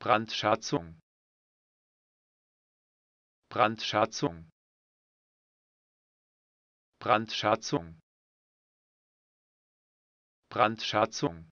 Brandschatzung. Brandschatzung. Brandschatzung. Brandschatzung.